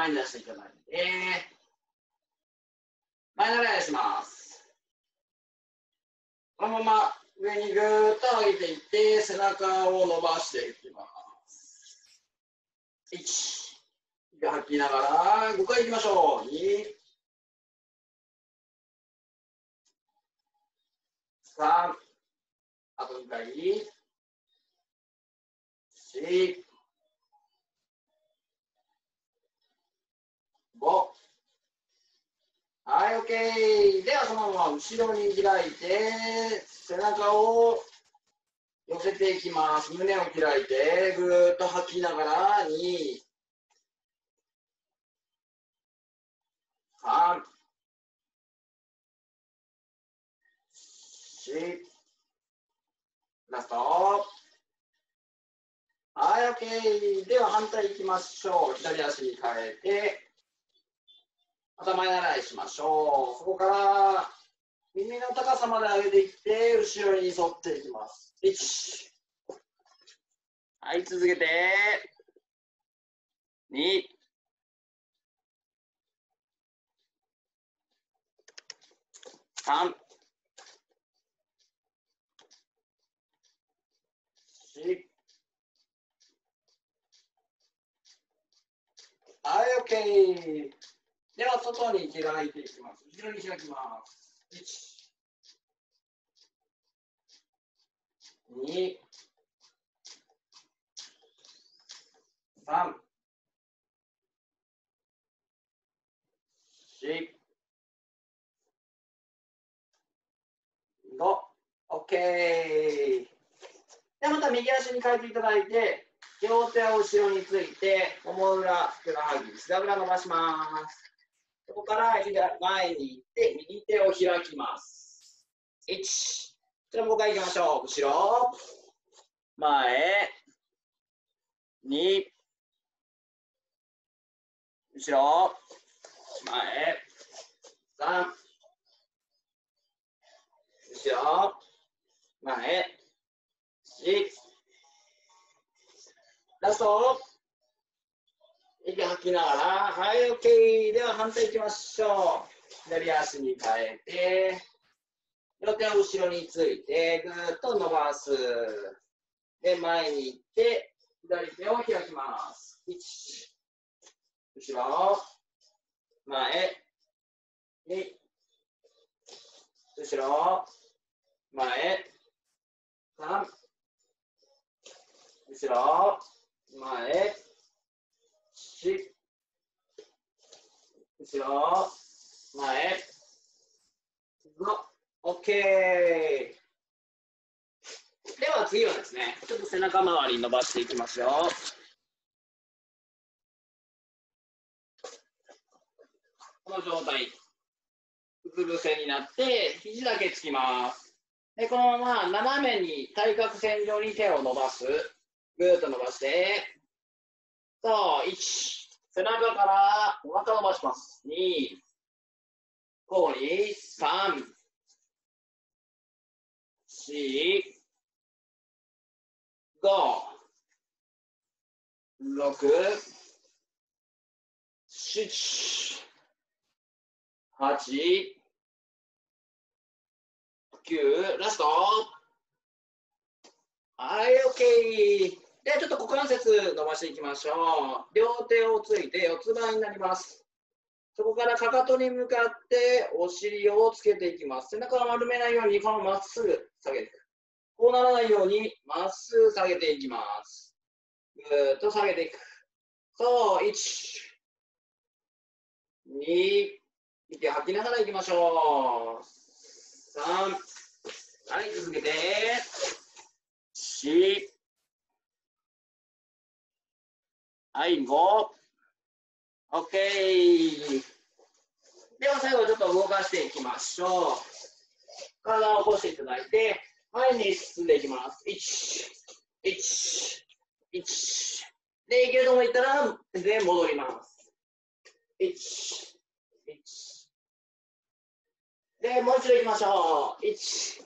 前に出していただいて、前習いします。このまま上にぐーっと上げていって、背中を伸ばしていきます。1、息吐きながら5回いきましょう。2、3、あと2回、4、はい、OK。では、そのまま後ろに開いて、背中を寄せていきます。胸を開いて、ぐーっと吐きながら、2、3、4、ラスト。はい、OK。では、反対行きましょう。左足に変えて、頭習いしましょう。そこから耳の高さまで上げていって、後ろに沿っていきます。1。はい、続けて。2。3。4。はい、OK。では、外に開いていきます。後ろに開きます。1、2、3、4、5、OK。では、また右足に変えていただいて、両手を後ろについて、もも裏、ふくらはぎ、膝裏伸ばします。そこから前に行って、右手を開きます。1、じゃあもう一回行きましょう。後ろ、前、2、後ろ、前、3、後ろ、前、4、ラスト。息吐きながら、はい、OK。では反対行きましょう。左足に変えて、両手を後ろについて、ぐっと伸ばす。で、前に行って、左手を開きます。1、後ろ、前、2、後ろ、前、3、後ろ、前、4、後ろ、前、OK。では次はですね、ちょっと背中周り伸ばしていきましょう。この状態、うつ伏せになって、肘だけつきます。で、このまま斜めに対角線上に手を伸ばす。ぐーっと伸ばして、そう、1、背中からお腹伸ばします。2、こうに、3、4、5、6、7、8、9、ラスト。はい、OK。でちょっと股関節伸ばしていきましょう。両手をついて四つ葉になります。そこからかかとに向かってお尻をつけていきます。背中を丸めないようにこのまっすぐ下げていく。こうならないようにまっすぐ下げていきます。ぐーっと下げていく。そう、1、2、息吐きながらいきましょう。3、はい、続けて、4、はい、5、OK。では最後ちょっと動かしていきましょう。体を起こしていただいて、前に進んでいきます。1、1、1。で、いけるとこ行ったら、で、戻ります。1、1。で、もう一度行きましょう。1、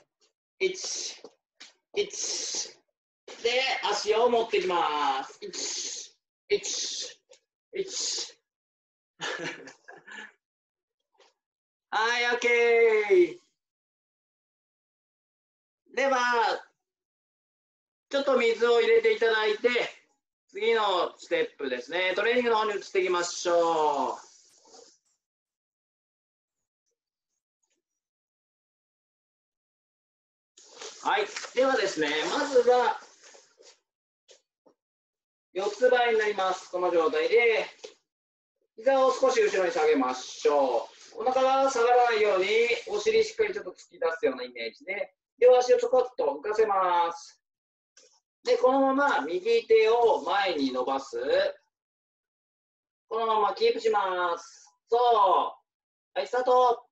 1、1。で、足を持っていきます。1、1、1。はい、OK。では、ちょっと水を入れていただいて、次のステップですね。トレーニングの方に移っていきましょう。はい。ではですね、まずは、四つ倍になります。この状態で、膝を少し後ろに下げましょう。お腹が下がらないように、お尻しっかりちょっと突き出すようなイメージで、両足をちょこっと浮かせます。で、このまま右手を前に伸ばす。このままキープします。そう。はい、スタート。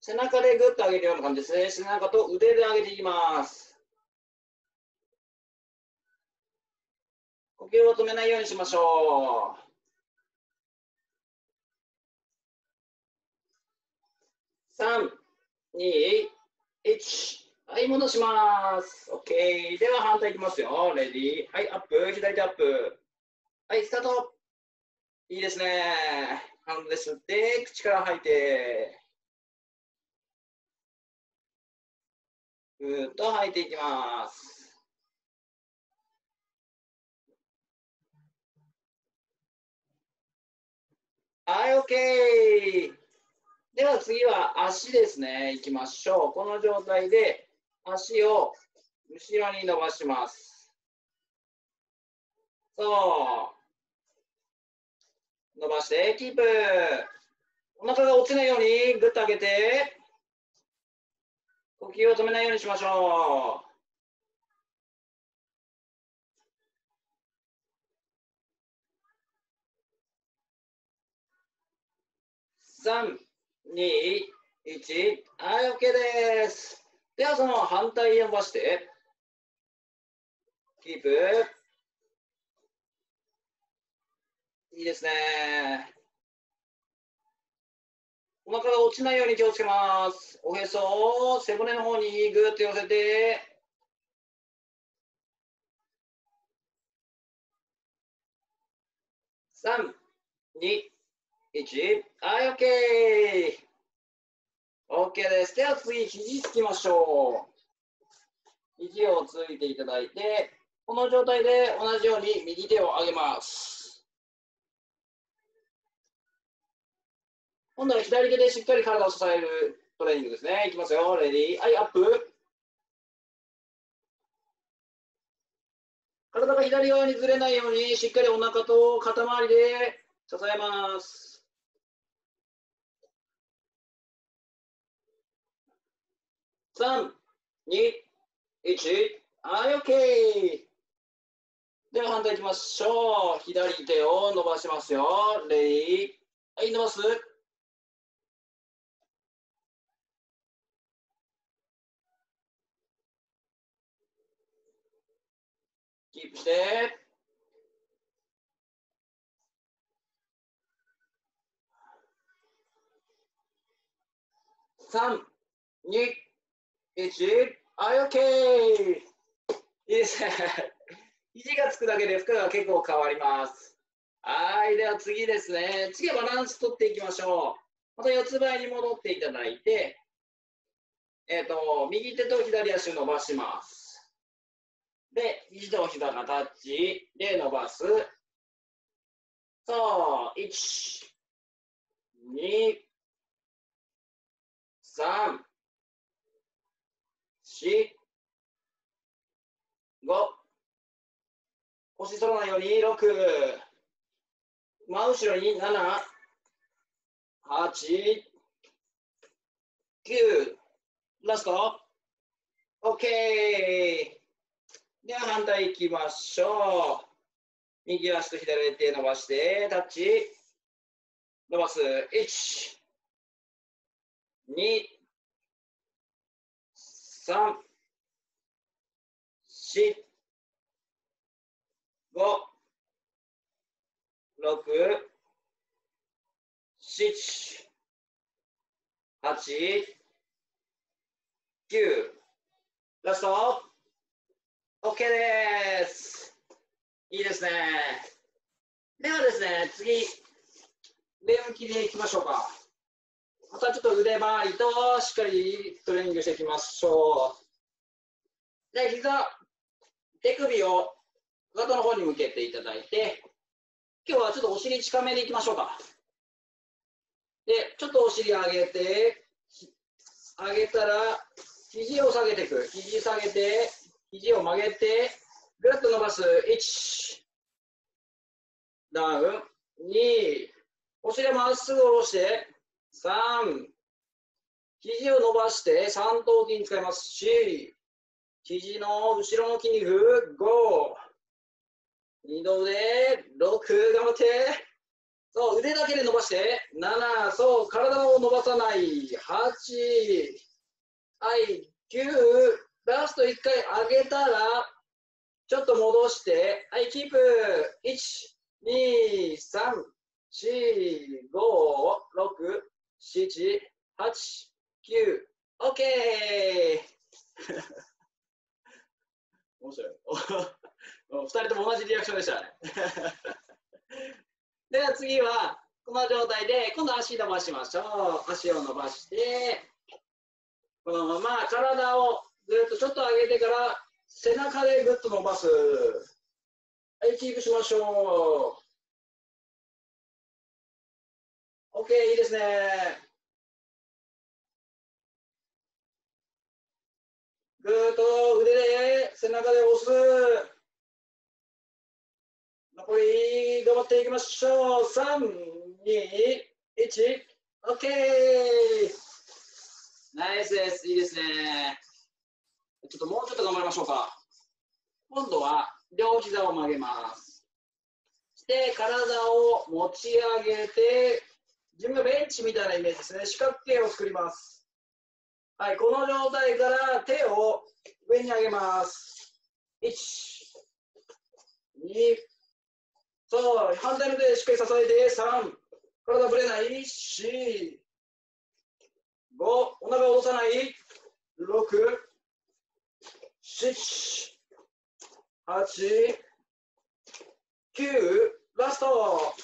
背中でグッと上げるような感じですね。背中と腕で上げていきます。呼吸を止めないようにしましょう。3、2、1。はい、戻します。OK。では反対いきますよ。レディー。はい、アップ。左手アップ。はい、スタート。いいですね。ハンドで吸って、口から吐いて。ぐーっと吐いていきます。はい、OK。では次は足ですね。いきましょう。この状態で足を後ろに伸ばします。そう。伸ばして、キープ。お腹が落ちないようにぐっと上げて、呼吸を止めないようにしましょう。3、2、1。はい、OK です。では、その反対伸ばして、キープ。いいですね。お腹が落ちないように気をつけます。おへそを背骨の方にぐっと寄せて、321、1。はい、OK。OK です。では次、肘つきましょう。肘をついていただいて、この状態で同じように右手を上げます。今度は左手でしっかり体を支えるトレーニングですね。いきますよ。レディー。はい、アップ。体が左側にずれないように、しっかりお腹と肩周りで支えます。3、2、1、はい、OK。では反対いきましょう。左手を伸ばしますよ。レディー。はい、伸ばす。キープして。3、2、1、はい、OK! いいですね。肘がつくだけで負荷が結構変わります。はい、では次ですね。次はバランス取っていきましょう。また四つ倍に戻っていただいて、えっ、ー、と、右手と左足を伸ばします。で、肘と膝がタッチで伸ばす。そう、1、2、3、四、五、腰反らないように六、真後ろに七、八、九、ラスト、OK。では反対いきましょう。右足と左手伸ばして、タッチ、伸ばす。1、2、三、四、五、六、七、八、九、ラスト、OK です。いいですね。ではですね、次、上向きでいきましょうか。またちょっと腕回りとしっかりトレーニングしていきましょう。で、膝、手首をかかとの方に向けていただいて、今日はちょっとお尻近めでいきましょうか。で、ちょっとお尻上げて、上げたら、肘を下げていく。肘下げて、肘を曲げて、ぐっと伸ばす。1、ダウン、2、お尻まっすぐ下ろして、3、肘を伸ばして三頭筋使います。4、肘の後ろの筋肉、5、二度で6、頑張って。そう、腕だけで伸ばして、7、そう、体を伸ばさない、8、はい、9、ラスト1回上げたら、ちょっと戻して、はい、キープ、1、2、3、4、5、6、7、8、9、OK! 面白い。二人とも同じリアクションでしたね。では次は、この状態で、今度足伸ばしましょう。足を伸ばして、このまま体をずっとちょっと上げてから、背中でぐっと伸ばす。はい、キープしましょう。OK、いいですね。ぐーっと腕で背中で押す。残り頑張っていきましょう。3、2、1、OK! ナイスです。いいですね。ちょっともうちょっと頑張りましょうか。今度は両膝を曲げます。して体を持ち上げて、自分がベンチみたいなイメージですね。四角形を作ります。はい、この状態から手を上に上げます。1、2、そう、反対の手でしっかり支えて、3、体ぶれない、4、5、お腹を落とさない、6、7、8、9、ラスト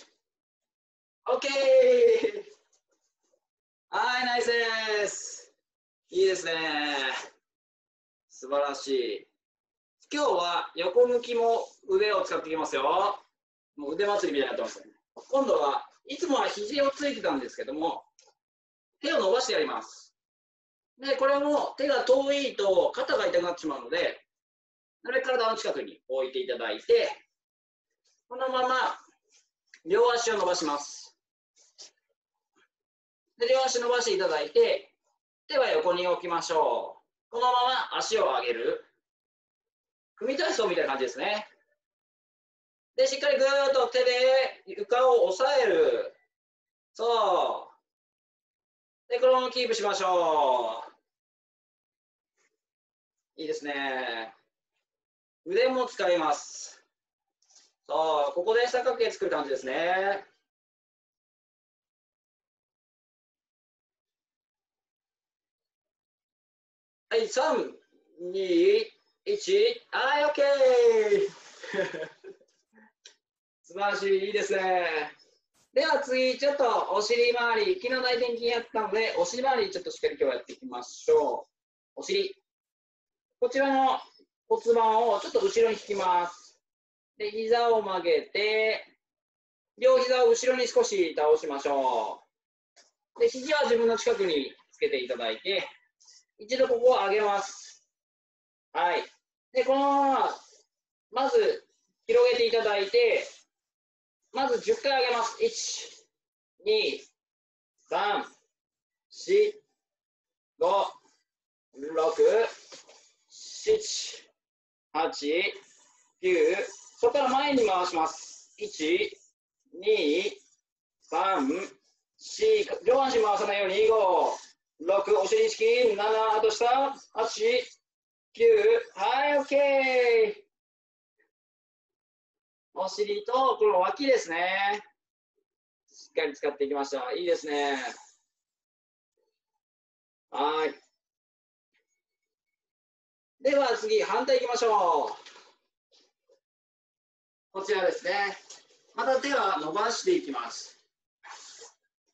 !OK! はい、ナイスですいいですね。素晴らしい。今日は横向きも腕を使っていきますよ。もう腕祭りみたいになってますね。今度はいつもは肘をついてたんですけども、手を伸ばしてやります。で、これも手が遠いと肩が痛くなってしまうので、なるべく体の近くに置いていただいて、このまま両足を伸ばします。で両足伸ばしていただいて、手は横に置きましょう。このまま足を上げる。組体操みたいな感じですね。で、しっかりぐーっと手で床を押さえる。そう。で、このままキープしましょう。いいですね。腕も使います。そう、ここで三角形作る感じですね。はい、3、2、1、はい、OK! 素晴らしい、いいですね。では次、ちょっとお尻周り、昨日大転筋やったので、お尻周りちょっとしっかり今日はやっていきましょう。お尻。こちらの骨盤をちょっと後ろに引きます。で、膝を曲げて、両膝を後ろに少し倒しましょう。で、肘は自分の近くにつけていただいて、一度ここを上げます。はい。で、このまま、まず広げていただいて、まず10回上げます。1、2、3、4、5、6、7、8、9、そこから前に回します。1、2、3、4、上半身回さないように、5、6、お尻意識、7、あと下、8、9、はい、OK! お尻と、この脇ですね。しっかり使っていきました。いいですね。はい。では次、反対いきましょう。こちらですね。また手は伸ばしていきます。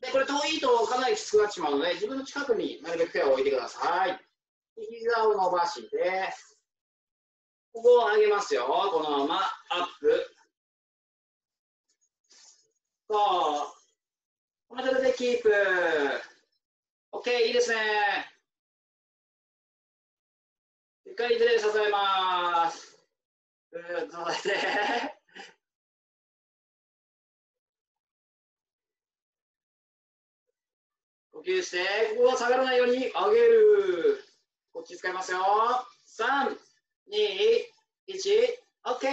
で、これ遠いとかなりきつくなってしまうので、自分の近くになるべく手を置いてください。膝を伸ばして、ここを上げますよ。このままアップ。そう。この状態でキープ。OK、いいですね。しっかり手で支えます。ぐーっと支えて。吸して、ここは下がらないように上げる。こっち使いますよ。3、2、1、OK!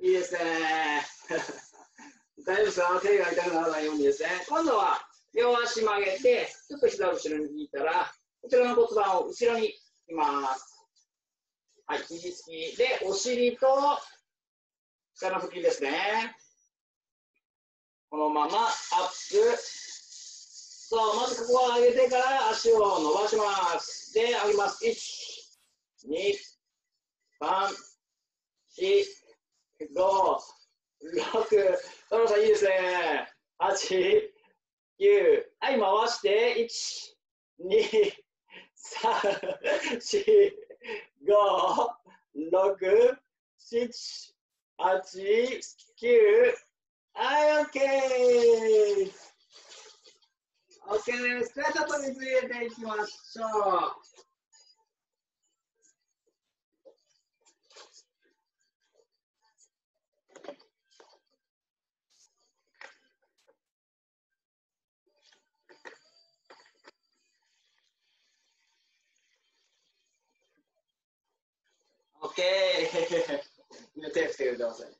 いいですね。大丈夫ですか？手が痛くならないようにですね。今度は両足曲げて、ちょっと膝を後ろに引いたら、こちらの骨盤を後ろに引きます。はい、肘つきで、お尻と下の腹筋ですね。このままアップ。そう、まずここを上げてから足を伸ばします。で、上げます。1、2、3、4、5、6、田野さんいいですね。8、9、はい、回して、1、2、3、4、5、6、7、8、9、はい、OK! OK です。ではちょっと水入れていきましょう。OK! みんな手振ってくれてますね。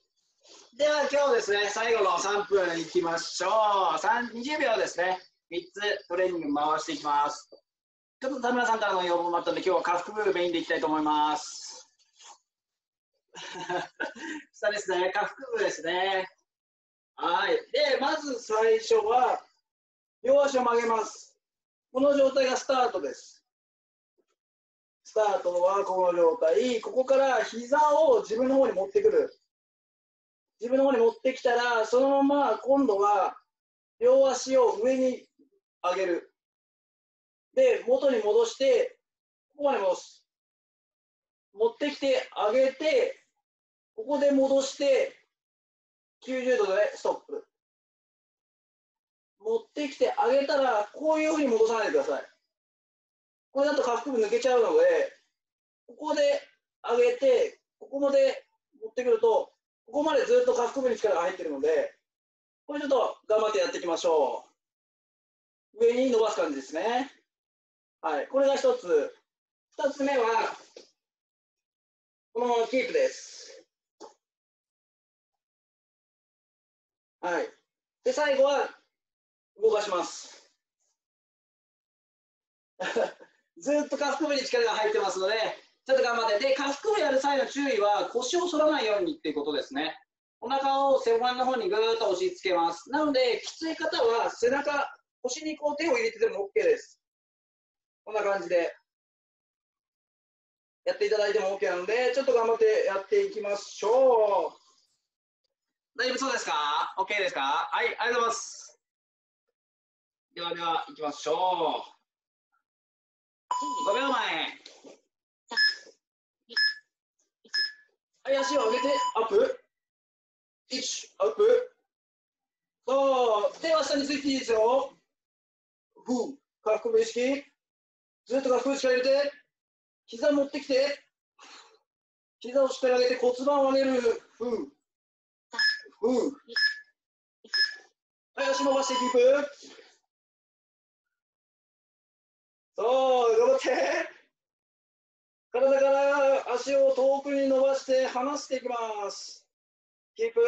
では今日ですね、最後の3分いきましょう。20秒ですね。3つトレーニング回していきます。ちょっと田村さんからの要望もあったので、今日は下腹部メインでいきたいと思います。下ですね、下腹部ですね。はい。で、まず最初は、両足を曲げます。この状態がスタートです。スタートはこの状態、ここから膝を自分の方に持ってくる。自分の方に持ってきたら、そのまま今度は両足を上に上げる。で、元に戻して、ここまで戻す。持ってきて、上げて、ここで戻して、90度でストップ。持ってきて上げたら、こういうふうに戻さないでください。これだと下腹部抜けちゃうので、ここで上げて、ここまで持ってくると、ここまでずっと下腹部に力が入ってるので、これちょっと頑張ってやっていきましょう。上に伸ばす感じですね。はい、これが一つ。二つ目は、このままキープです。はい。で、最後は動かします。ずっと下腹部に力が入ってますので、ちょっと頑張って。で、下腹部やる際の注意は腰を反らないようにっていうことですね。お腹を背骨の方にぐーっと押し付けます。なので、きつい方は背中、腰にこう手を入れてても OK です。こんな感じで。やっていただいても OK なので、ちょっと頑張ってやっていきましょう。大丈夫そうですか ?OK ですか？はい、ありがとうございます。ではでは、いきましょう。5秒前。はい、足を上げて、アップ。1、アップ。そう、手は下についていいですよ。ふう、下腹部意識。ずっと下腹部力入れて、膝持ってきて、膝をしっかり上げて骨盤を上げる。ふう。ふう。はい、足伸ばしてキープ。そう、頑張って。体から足を遠くに伸ばして離していきます。キープ。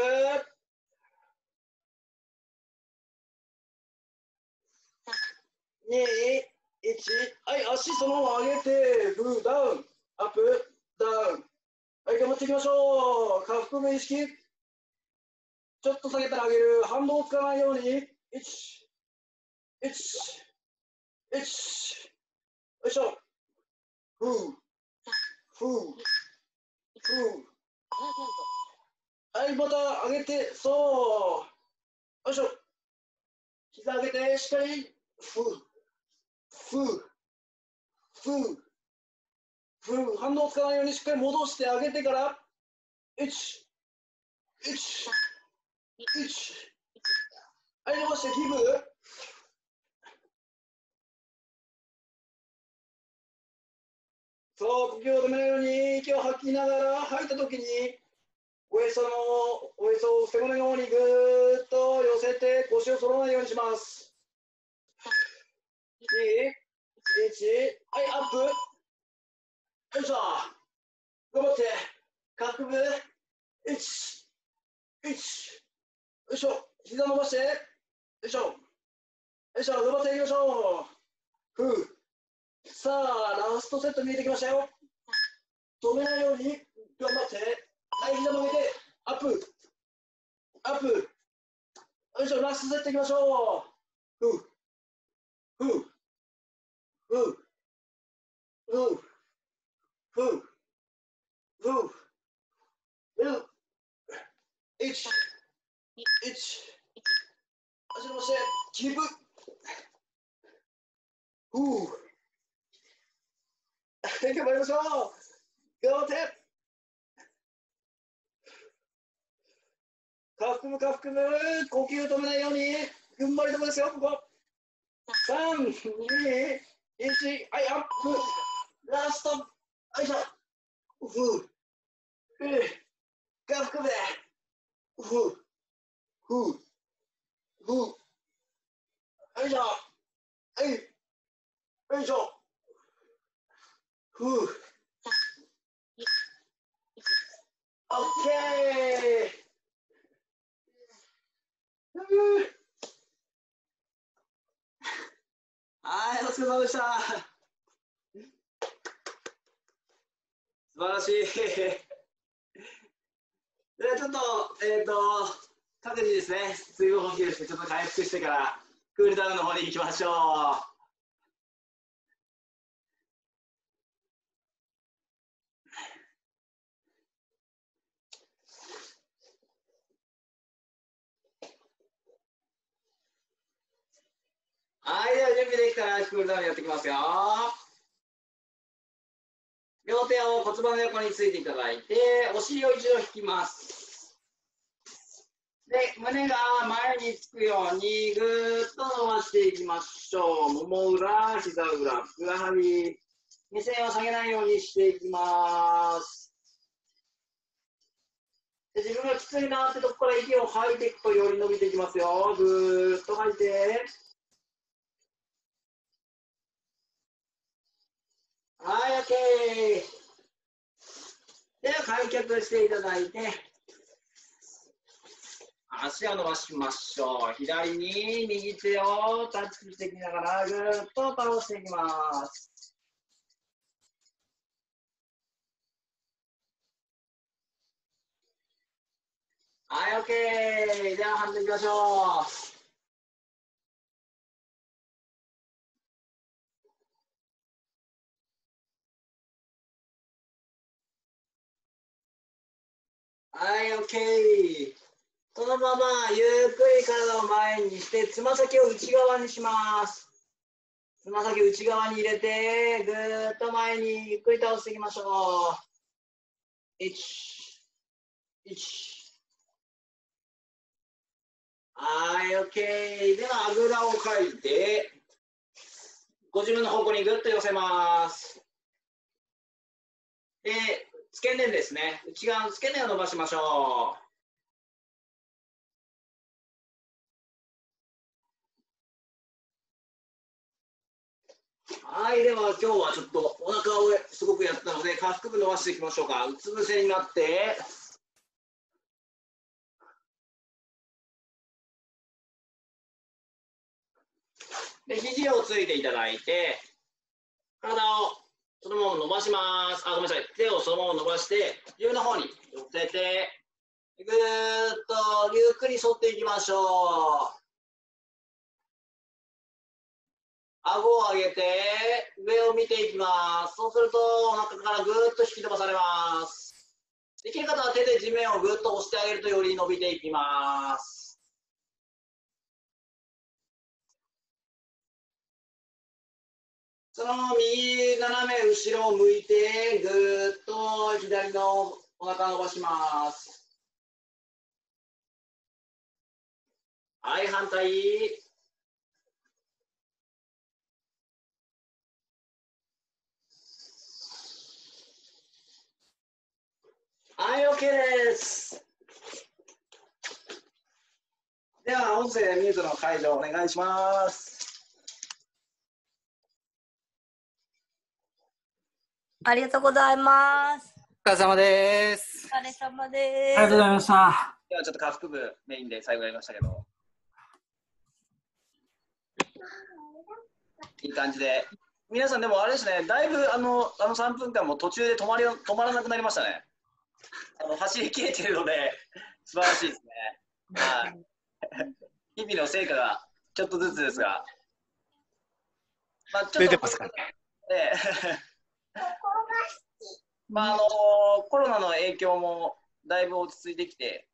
2、1、はい、足そのまま上げて、グー、ダウン、アップ、ダウン。はい、頑張っていきましょう。下腹部意識。ちょっと下げたら上げる。反動をつかないように。1、1、1。よいしょ。ふう。ふう。ふう。はい、また上げて、そう。よいしょ。膝上げて、しっかり。ふう。ふう。ふう。ふう。反応つかないようにしっかり戻してあげてから。1、1、1。はい、伸ばして、ギブ。そう、呼吸を止めないように息を吐きながら吐いたときにおへそのおへそを背骨の方にぐーっと寄せて腰を反らないようにします。2、1、はい、アップ。よいしょ。頑張って。下腹部。1、1。よいしょ。膝伸ばして。よいしょ。よいしょ。頑張っていきましょう。ふう。さあ、ラストセット見えてきましたよ。止めないように頑張って。はい、膝曲げて、アップ。アップ。よいしょ、ラストセットいきましょう。ふう。ふう。ふう。ふう。ふう。ふう。ふう。1。1。足伸ばして、キープ。ふう。頑張りましょう頑張って下腹部下腹部呼吸止めないように踏ん張りとこですよここ3、2、1はいアップラストよいしょふうふう下腹部ふうふうふうよいしょはいよいしょふう。オッケー。はい、お疲れ様でした。素晴らしい。でちょっと、えっ、ー、と、各自ですね、水分補給して、ちょっと回復してから、クールダウンの方に行きましょう。はい、では準備できたらクールダウンやっていきますよ。両手を骨盤の横についていただいて、お尻を一度引きます。で、胸が前につくようにぐーっと伸ばしていきましょう。もも裏、膝裏、ふくらはぎ。目線を下げないようにしていきます。で自分がきついなってとこから息を吐いていくとより伸びていきますよ。ぐーっと吐いて。はい、OK。では、開脚していただいて、足を伸ばしましょう。左に右手をタッチしていきながら、ぐっと倒していきます。はい、OK。では、反対いきましょう。はい、OK。そのままゆっくり体を前にして、つま先を内側にします。つま先内側に入れて、ぐーっと前にゆっくり倒していきましょう。1、1。はい、OK。では、あぐらをかいて、ご自分の方向にぐっと寄せます。で、付け根ですね。内側の付け根を伸ばしましょう。はい、では今日はちょっとお腹をすごくやったので、下腹部伸ばしていきましょうか。うつ伏せになって、で肘をついていただいて、体をそのまま伸ばします。あ、ごめんなさい。手をそのまま伸ばして、上の方に寄せて、ぐーっとゆっくり反っていきましょう。顎を上げて、上を見ていきます。そうすると、お腹からぐーっと引き伸ばされます。できる方は手で地面をぐっと押してあげるとより伸びていきます。その右斜め後ろを向いて、ぐーっと左のお腹伸ばします。はい、反対。はい、OK です。では、音声ミュートの解除お願いします。ありがとうございます。お疲れ様です。お疲れ様です。ありがとうございました。では、ちょっと下腹部メインで最後やりましたけど。いい感じで。皆さん、でもあれですね、だいぶあのあの3分間も途中で止まり止まらなくなりましたね。あの走り切れてるので、素晴らしいですね。はい。日々の成果がちょっとずつですが。まあ、ちょっと出てますかねええまああのコロナの影響もだいぶ落ち着いてきて、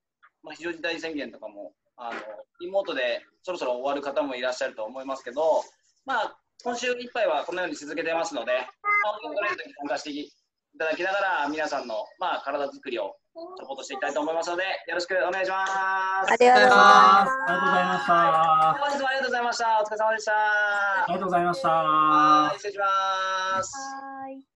まあ、非常事態宣言とかもあのリモートでそろそろ終わる方もいらっしゃると思いますけど、まあ、今週いっぱいはこのように続けてますので、まあ、オンラインに参加していただきながら皆さんの、まあ、体作りをサポートしていきたいと思いますのでよろしくお願いします。ありがとうございあます。りがとうございました。本日もありがとうございました。お疲れ様でした。ありがとうございました。はい、失礼します。はい